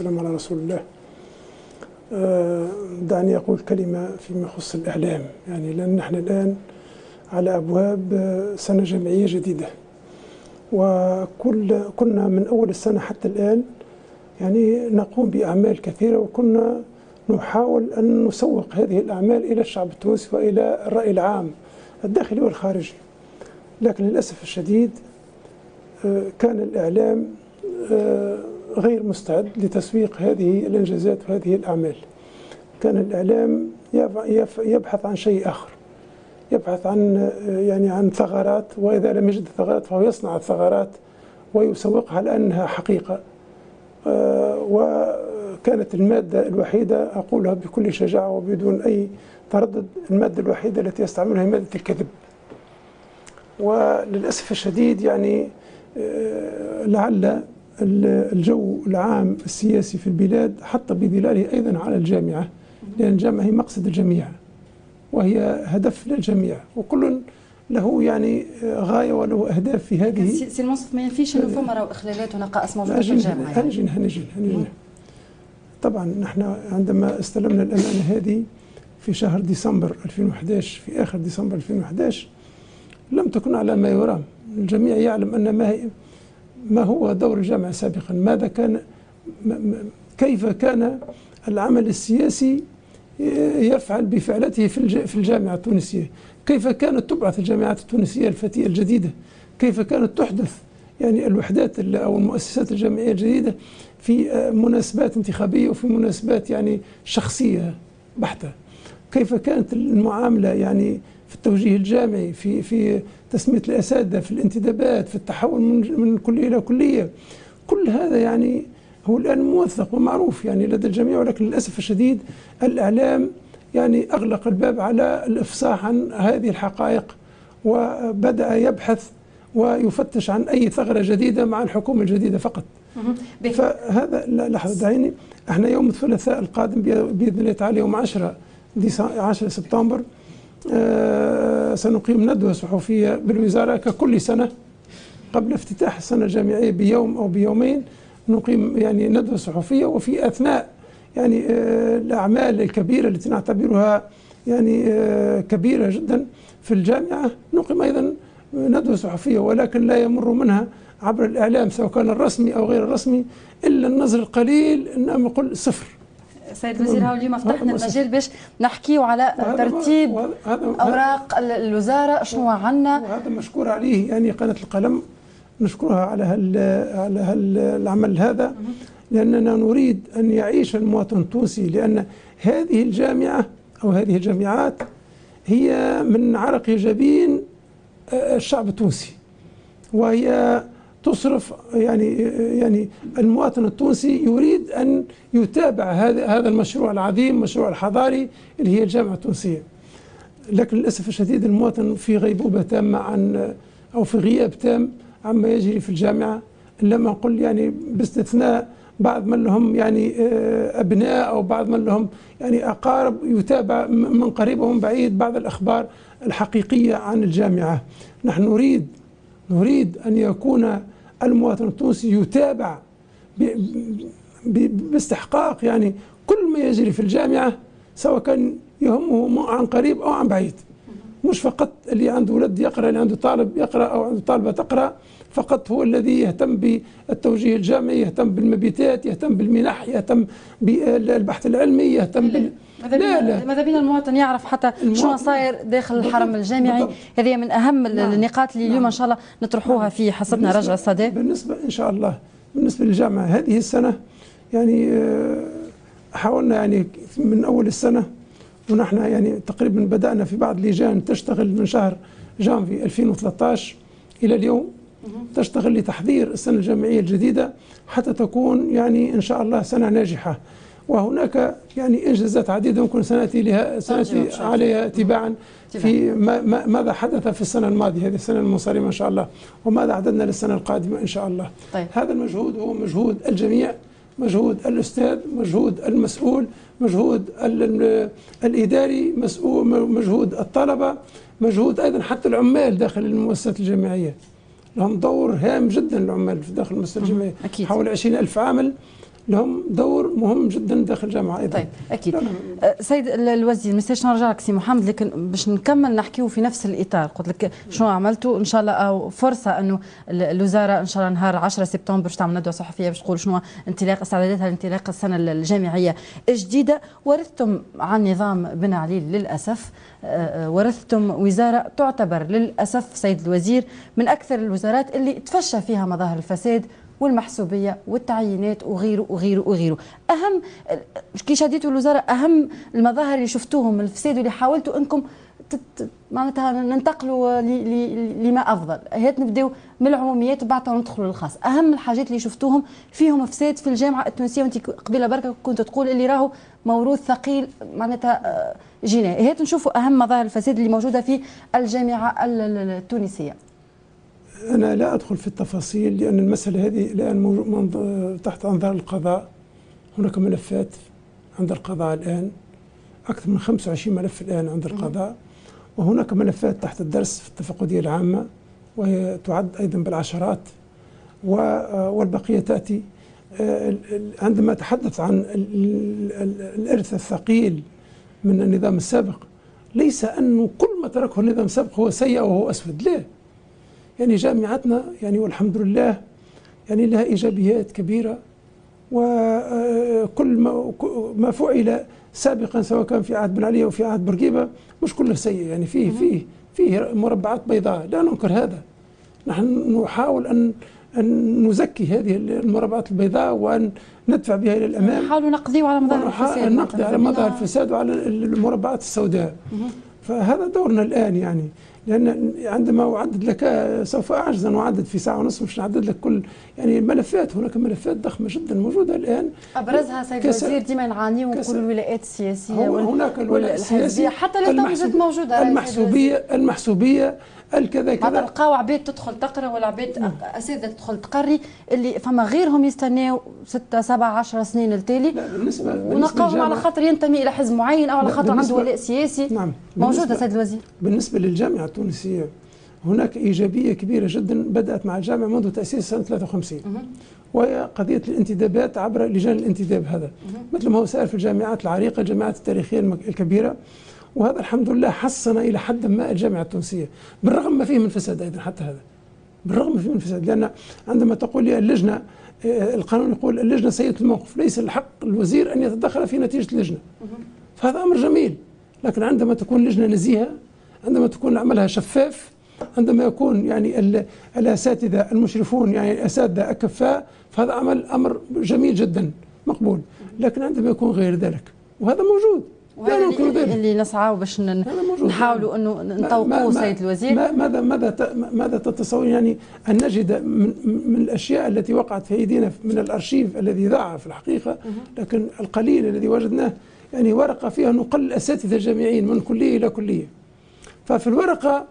السلام على رسول الله. آه، دعني أقول كلمة فيما يخص الإعلام. يعني لأن نحن الآن على أبواب آه، سنة جامعية جديدة. وكل كنا من أول السنة حتى الآن يعني نقوم بأعمال كثيرة وكنا نحاول أن نسوق هذه الأعمال إلى الشعب التونسي وإلى الرأي العام الداخلي والخارجي. لكن للأسف الشديد آه، كان الإعلام غير مستعد لتسويق هذه الإنجازات وهذه الأعمال. كان الإعلام يبحث عن شيء آخر. يبحث عن يعني عن ثغرات وإذا لم يجد ثغرات فهو يصنع الثغرات ويسوقها على انها حقيقة. آه، وكانت المادة الوحيدة أقولها بكل شجاعة وبدون أي تردد المادة الوحيدة التي يستعملها هي مادة الكذب. وللأسف الشديد يعني آه، لعل الجو العام السياسي في البلاد حط بظلاله أيضا على الجامعة لأن الجامعة هي مقصد الجميع وهي هدف للجميع وكل له يعني غاية وله أهداف في هذه. سي المنصف ما ينفيش أنه فما راهو إخلالات ونقائص موجودة في الجامعة يعني. هنجي هنجي هنجي طبعا نحن عندما استلمنا الأمانة هذه في شهر ديسمبر 2011 في آخر ديسمبر 2011 لم تكن على ما يرام. الجميع يعلم أن ما هي ما هو دور الجامعة سابقا؟ ماذا كان كيف كان العمل السياسي يفعل بفعلته في الجامعة التونسية؟ كيف كانت تبعث الجامعات التونسية الفتية الجديدة؟ كيف كانت تحدث يعني الوحدات أو المؤسسات الجامعية الجديدة في مناسبات انتخابية وفي مناسبات يعني شخصية بحتة؟ كيف كانت المعاملة يعني في التوجيه الجامعي في في تسمية الأساتذة في الانتدابات في التحول من من كلية إلى كلية. كل هذا يعني هو الآن موثق ومعروف يعني لدى الجميع ولكن للأسف الشديد الإعلام يعني أغلق الباب على الإفصاح عن هذه الحقائق وبدأ يبحث ويفتش عن أي ثغرة جديدة مع الحكومة الجديدة فقط. فهذا لحظة دعيني. إحنا يوم الثلاثاء القادم بإذن الله تعالى يوم 10 10 سبتمبر آه، سنقيم ندوة صحفية بالوزارة ككل سنة قبل افتتاح السنة الجامعية بيوم أو بيومين. نقيم يعني ندوة صحفية وفي أثناء يعني آه، الأعمال الكبيرة التي نعتبرها يعني آه، كبيرة جدا في الجامعة نقيم أيضا ندوة صحفية ولكن لا يمر منها عبر الإعلام سواء كان الرسمي أو غير الرسمي إلا النظر القليل إنما قل صفر. سيد الوزير هاو اليوم فتحنا المجال باش نحكيو على ترتيب أوراق الوزارة شنو عندنا وهذا مشكور عليه يعني قناة القلم نشكرها على هال على هال العمل هذا لأننا نريد أن يعيش المواطن التونسي لأن هذه الجامعة أو هذه الجامعات هي من عرق جبين آه، الشعب التونسي وهي تصرف يعني يعني المواطن التونسي يريد أن يتابع هذا هذا المشروع العظيم المشروع الحضاري اللي هي الجامعة التونسية. لكن للأسف الشديد المواطن في غيبوبة تامة عن أو في غياب تام عما يجري في الجامعة لما نقول يعني باستثناء بعض من لهم يعني آه، أبناء أو بعض من لهم يعني أقارب يتابع من قريب ومن بعيد بعض الأخبار الحقيقية عن الجامعة. نحن نريد نريد أن يكون المواطن التونسي يتابع باستحقاق يعني كل ما يجري في الجامعة سواء كان يهمه عن قريب أو عن بعيد. مش فقط اللي عنده ولد يقرأ اللي عنده طالب يقرأ أو عنده طالبة تقرأ فقط هو الذي يهتم بالتوجيه الجامعي يهتم بالمبيتات يهتم بالمنح يهتم بالبحث العلمي يهتم بال... لا لا. ماذا بينا المواطن يعرف حتى شنو صاير داخل الحرم الجامعي؟ هذه من أهم نعم. النقاط اللي اليوم نعم. إن شاء الله نطرحوها نعم. في حصتنا رجع الصدى بالنسبة إن شاء الله. بالنسبة للجامعة هذه السنة يعني آه، حاولنا يعني من أول السنة ونحن يعني تقريبا بدأنا في بعض اللجان تشتغل من شهر جانفي 2013 إلى اليوم. تشتغل لتحضير السنة الجامعية الجديدة حتى تكون يعني إن شاء الله سنة ناجحة. وهناك يعني إنجازات عديدة ممكن سنأتي لها سنأتي عليها تباعا في ما ماذا حدث في السنة الماضية هذه السنة المنصرمة إن شاء الله وماذا أعددنا للسنة القادمة إن شاء الله. طيب. هذا المجهود هو مجهود الجميع مجهود الأستاذ مجهود المسؤول مجهود الإداري مسؤول مجهود الطلبة مجهود أيضا حتى العمال داخل المؤسسات الجامعية. لهم دور هام جدا العمال في داخل المؤسسات الجامعية. حوالي 20 ألف عامل. لهم دور مهم جدا داخل الجامعة أيضا. طيب أكيد. أه، سيد الوزير مستاش نرجع لك سي محمد؟ لكن باش نكمل نحكيو في نفس الإطار. قلت لك شنو عملتوا إن شاء الله أو فرصة أنه الوزارة إن شاء الله نهار 10 سبتمبر باش تعمل ندوة صحفية باش تقول شنو انطلاق استعداداتها لانطلاق السنة الجامعية الجديدة. ورثتم عن نظام بن علي للأسف. أه، أه، ورثتم وزارة تعتبر للأسف سيد الوزير من أكثر الوزارات اللي تفشى فيها مظاهر الفساد والمحسوبية والتعيينات وغيره وغيره وغيره أهم كي شديتوا الوزارة أهم المظاهر اللي شفتوهم الفساد واللي حاولتوا إنكم معناتها ننتقلوا لما أفضل. هات نبداو من العموميات وبعدها ندخلوا للخاص. أهم الحاجات اللي شفتوهم فيهم فساد في الجامعة التونسية وأنت قبيلة بركة كنت تقول اللي راهو موروث ثقيل معناتها آه، جنائي هات نشوفوا أهم مظاهر الفساد اللي موجودة في الجامعة التونسية. أنا لا أدخل في التفاصيل لأن المسألة هذه الآن تحت أنظار القضاء. هناك ملفات عند القضاء الآن. أكثر من 25 ملف الآن عند القضاء. وهناك ملفات تحت الدرس في التفقدية العامة وهي تعد أيضا بالعشرات. والبقية تأتي. آه، عندما أتحدث عن الإرث الثقيل من النظام السابق ليس أنه كل ما تركه النظام السابق هو سيء وهو أسود. لا يعني جامعتنا يعني والحمد لله يعني لها إيجابيات كبيرة. وكل ما ما فعل سابقا سواء كان في عهد بن علي أو في عهد بورقيبة مش كله سيء. يعني فيه فيه فيه مربعات بيضاء. لا ننكر هذا. نحن نحاول أن أن نزكي هذه المربعات البيضاء وأن ندفع بها إلى الأمام. نحاول نقضي على مظاهر الفساد نقضي على مظاهر الفساد وعلى المربعات السوداء. فهذا دورنا الآن يعني. لأن عندما أعدد لك سوف اعجز ان اعدد في ساعة ونصف مش نعدد لك كل يعني ملفات هناك ملفات ضخمة جدا موجودة الآن. أبرزها سيد الوزير ديما نعانيو كل الولايات السياسية هناك الولايات السياسية. حتى لا توجد موجودة المحسوبيه المحسوبية الكذا كذا. نلقاو عباد تدخل تقرأ ولا عباد نعم. أساتذة تدخل تقري اللي فما غيرهم يستناو 6 7 10 سنين التالي ونلقاهم على خاطر ينتمي إلى حزب معين أو على خاطر عنده ولاء سياسي. نعم. موجودة سيد الوزير. بالنسبة للجامعة التونسية هناك إيجابية كبيرة جدا بدأت مع الجامعة منذ تأسيس سنة 53 وهي قضية الانتدابات عبر لجان الانتداب هذا. مثل ما هو سائر في الجامعات العريقة الجامعات التاريخية الكبيرة. وهذا الحمد لله حسن إلى حد ما الجامعة التونسية. بالرغم ما فيه من فساد أيضا حتى هذا. بالرغم ما فيه من فساد. لأن عندما تقول لي اللجنة آه، القانون يقول اللجنة سيئه الموقف ليس الحق الوزير أن يتدخل في نتيجة اللجنة. فهذا أمر جميل. لكن عندما تكون لجنة نزيهة عندما تكون عملها شفاف عندما يكون يعني الأساتذة المشرفون يعني الأساتذة اكفاء فهذا عمل أمر جميل جدا مقبول. لكن عندما يكون غير ذلك وهذا موجود. وهذا اللي نسعى باش نحاولوا أنه نطوقوا سيد الوزير. ماذا ماذا ماذا تتصور يعني أن نجد من, من الأشياء التي وقعت في أيدينا من الأرشيف الذي ضاع في الحقيقة لكن القليل الذي وجدناه يعني ورقة فيها نقل الأساتذة الجامعيين من كلية إلى كلية. ففي الورقة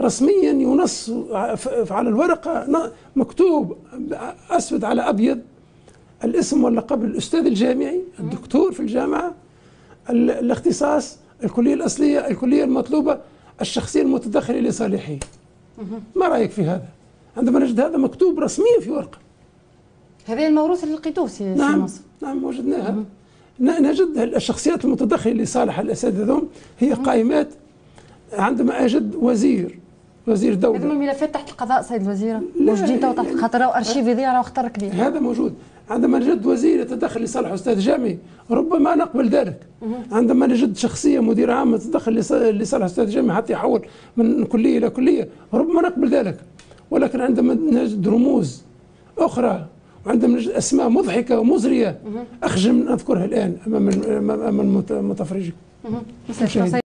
رسميا ينص على الورقة مكتوب أسود على أبيض الاسم واللقب الأستاذ الجامعي الدكتور في الجامعة الاختصاص الكلية الأصلية الكلية المطلوبة الشخصية المتدخلة لصالحه ما رأيك في هذا؟ عندما نجد هذا مكتوب رسميا في ورقة. هذا الموروث اللي لقيتوه في نعم مصر. نعم وجدناها. نجد الشخصيات المتدخلة لصالح الأساتذة هي قائمات عندما أجد وزير وزير دولة. هذه الملفات تحت القضاء سيد الوزير؟ موجودين تو تحت خاطر أرشيف يضيع راه خطر كبير. هذا موجود. عندما نجد وزير يتدخل لصالح أستاذ جامعي ربما نقبل ذلك. عندما نجد شخصية مدير عام تتدخل لصالح أستاذ جامعي حتى يحول من كلية إلى كلية ربما نقبل ذلك. ولكن عندما نجد رموز أخرى نجد أسماء مضحكة ومزرية. اخجل من اذكرها الآن أمام امام المتفرجين.